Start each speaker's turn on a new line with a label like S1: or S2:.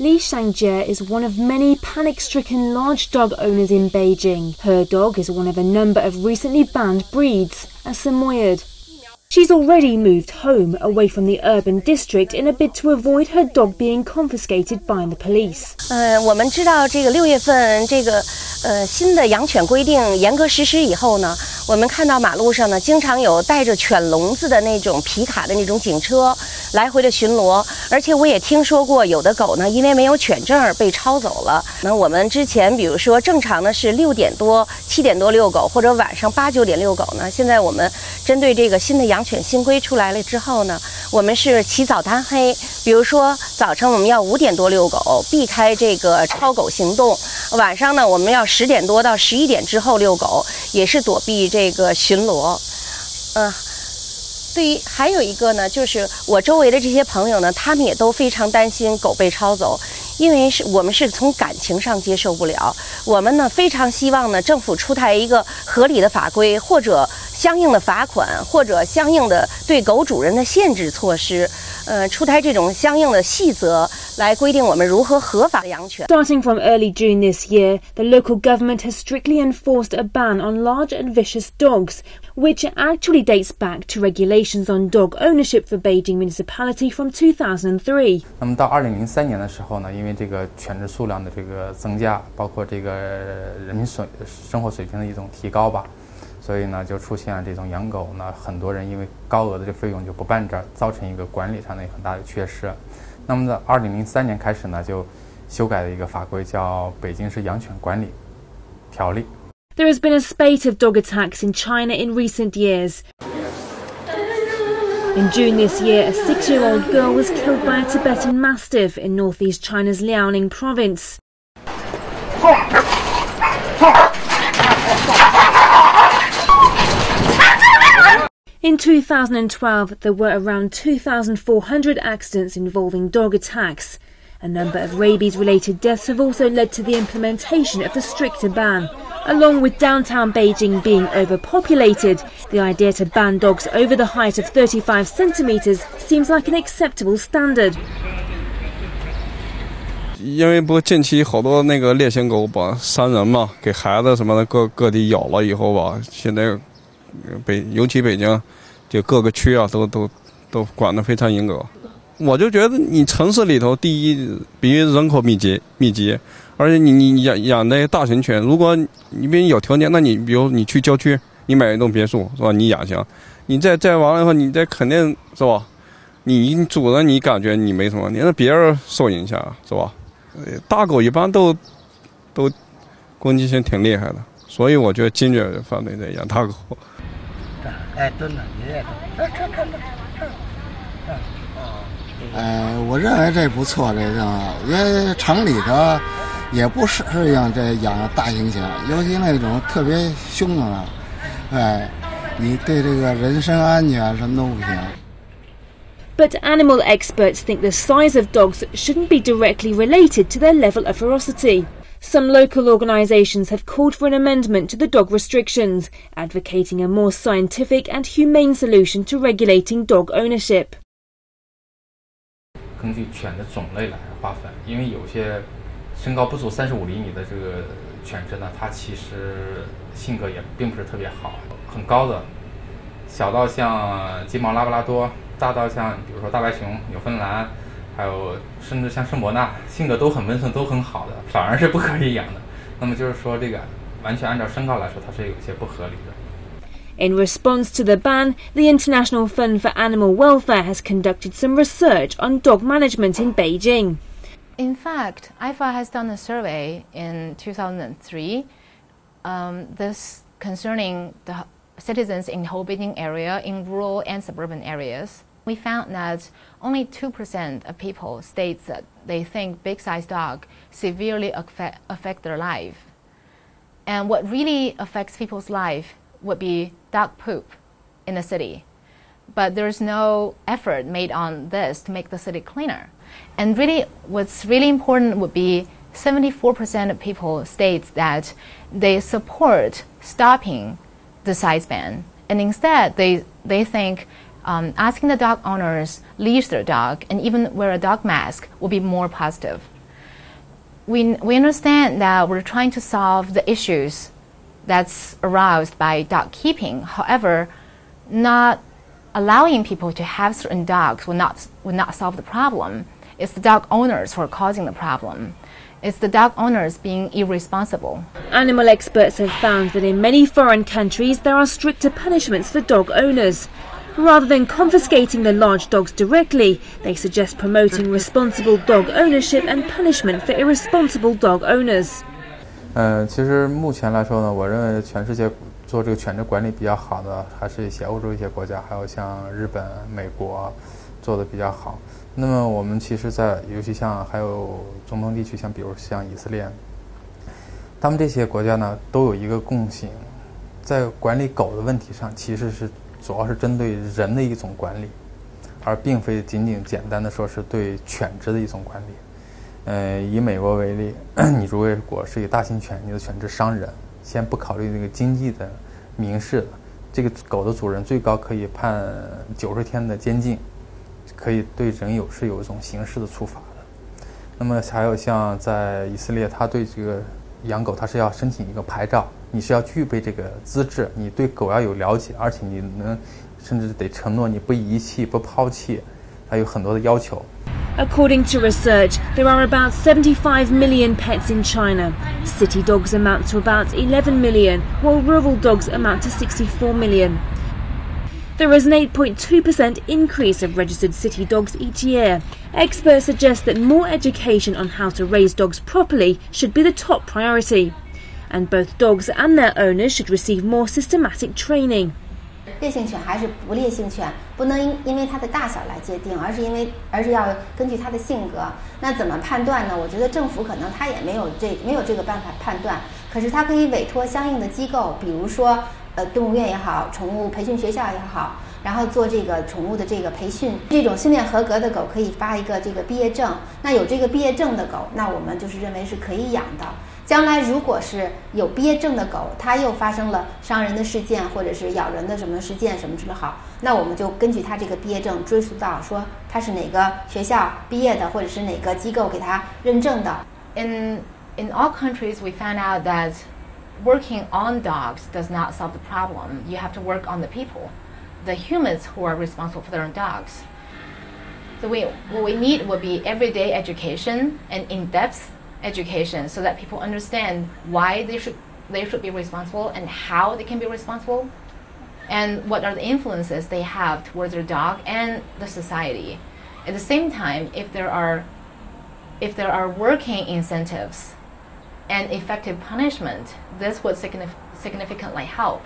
S1: Li Shangjie is one of many panic-stricken large dog owners in Beijing. Her dog is one of a number of recently banned breeds, a Samoyed. She's already moved home, away from the urban district, in a bid to avoid her dog being confiscated by the police.
S2: 呃，我们知道这个六月份这个呃新的养犬规定严格实施以后呢，我们看到马路上呢经常有带着犬笼子的那种皮卡的那种警车来回的巡逻，而且我也听说过有的狗呢因为没有犬证被抄走了。那我们之前比如说正常的是六点多、七点多遛狗，或者晚上八九点遛狗呢，现在我们针对这个新的养 犬新规出来了之后呢，我们是起早贪黑，比如说早晨我们要五点多遛狗，避开这个抄狗行动；晚上呢，我们要十点多到十一点之后遛狗，也是躲避这个巡逻。嗯、对于还有一个呢，就是我周围的这些朋友呢，他们也都非常担心狗被抄走，因为是我们是从感情上接受不了。我们呢非常希望呢政府出台一个合理的法规，或者相应的罚款，或者相应的对狗主人的限制措施，呃，出台这种相应的细则来规定我们如何合法的养犬。
S1: Starting from early June this year, the local government has strictly enforced a ban on large and vicious dogs, which actually dates back to regulations on dog ownership for Beijing municipality from 2003.
S3: 那么到二零零三年的时候呢，因为这个犬只数量的这个增加，包括这个人民水生活水平的一种提高吧，所以呢就出现了这种养狗呢，很多人因为高额的这费用就不办这儿，造成一个管理上的很大的缺失。那么在二零零三年开始呢，就修改了一个法规，叫《北京市养犬管理条例》。
S1: There has been a spate of dog attacks in China in recent years. In June this year, a six year old girl was killed by a Tibetan Mastiff in northeast China's Liaoning province. In 2012, there were around 2,400 accidents involving dog attacks. A number of rabies related deaths have also led to the implementation of the stricter ban. Along with downtown Beijing being overpopulated, the idea to ban dogs over the height of 35 centimetres seems like an acceptable standard.
S4: 因为不近期好多那个烈性狗吧伤人嘛，给孩子什么的各各地咬了以后吧，现在呃 北尤其北京，就各个区啊都都都管得非常严格。我就觉得你城市里头，第一，比如人口密集密集，而且你你养养那些大型犬，如果你比如有条件，那你比如你去郊区，你买一栋别墅是吧？你养行，你再再完了以后，你这肯定是吧？你主人你感觉你没什么，你让别人受影响是吧？大狗一般都都攻击性挺厉害的，所以我觉得坚决反对这养大狗。
S5: 哎，蹲着，你也蹲。这看着，这，这，呃，我认为这不错，这个因为城里头也不适应这养大型犬，尤其那种特别凶猛的，哎，你对这个人身安全什么都不行。
S1: But animal experts think the size of dogs shouldn't be directly related to their level of ferocity. Some local organisations have called for an amendment to the dog restrictions, advocating a more scientific and humane solution to regulating dog ownership.
S3: 根据犬的种类来划分，因为有些身高不足三十五厘米的这个犬只呢，它其实性格也并不是特别好，很高的，小到像金毛拉布拉多，大到像比如说大白熊、纽芬兰， 还有甚至像圣伯纳，性格都很温顺、都很好的，反而是不可以养的。那么就是说，这个完全按照身高来说，它是有些不合理的。
S1: In response to the ban, the International Fund for Animal Welfare has conducted some research on dog management in Beijing.
S6: In fact, IFA has done a survey in 2003. Um, this concerning the citizens in whole Beijing area in rural and suburban areas. We found that only 2% of people states that they think big-sized dog severely affect, affect their life. And what really affects people's life would be dog poop in the city. But there's no effort made on this to make the city cleaner. And really, what's really important would be 74% of people states that they support stopping the size ban, and instead they they think um, asking the dog owners leash their dog and even wear a dog mask will be more positive. We, we understand that we're trying to solve the issues that's aroused by dog keeping. However, not allowing people to have certain dogs will not, will not solve the problem. It's the dog owners who are causing the problem. It's the dog owners being irresponsible.
S1: Animal experts have found that in many foreign countries there are stricter punishments for dog owners. Rather than confiscating the large dogs directly, they suggest promoting responsible dog ownership and punishment for irresponsible dog owners.
S3: 呃，其实目前来说呢，我认为全世界做这个犬只管理比较好的，还是一些欧洲一些国家，还有像日本、美国做的比较好。那么我们其实，在尤其像还有中东地区，像比如像以色列，他们这些国家呢，都有一个共性，在管理狗的问题上，其实是 主要是针对人的一种管理，而并非仅仅简单的说是对犬只的一种管理。呃，以美国为例，你如果是一个大型犬，你的犬只伤人，先不考虑那个经济的、民事的，这个狗的主人最高可以判九十天的监禁，可以对人有是有一种刑事的处罚的。那么还有像在以色列，他对这个养狗，他是要申请一个牌照，你是要具备这个资质，你对狗要有了解，而且你能甚至得承诺你不遗弃、不抛弃，还有很多的要求。
S1: According to research, there are about 75 million pets in China. City dogs amount to about 11 million, while rural dogs amount to 64 million. There is an 8.2% increase of registered city dogs each year. Experts suggest that more education on how to raise dogs properly should be the top priority. And both dogs and their owners should receive more systematic training.
S7: 烈性犬还是不烈性犬，不能因因为它的大小来界定，而是因为而是要根据它的性格。那怎么判断呢？我觉得政府可能它也没有这没有这个办法判断，可是它可以委托相应的机构，比如说呃动物园也好，宠物培训学校也好，然后做这个宠物的这个培训。这种训练合格的狗可以发一个这个毕业证。那有这个毕业证的狗，那我们就是认为是可以养的。 将来如果是有毕业证的狗，它又发生了伤人的事件，或者是咬人的什么事件什么什么好，那我们就根据它这个毕业证追溯到说它是哪个学校毕业的，或者是哪个机构给它认证的。
S6: In in all countries, we found out that working on dogs does not solve the problem. You have to work on the people, the humans who are responsible for their own dogs. So we what we need would be everyday education and in-depth education so that people understand why they should they should be responsible and how they can be responsible and what are the influences they have towards their dog and the society. At the same time, if there are if there are working incentives and effective punishment, this would signif- significantly help.